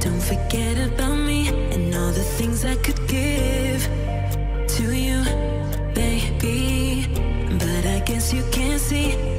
Don't forget about me and all the things I could give to you, baby. But I guess you can't see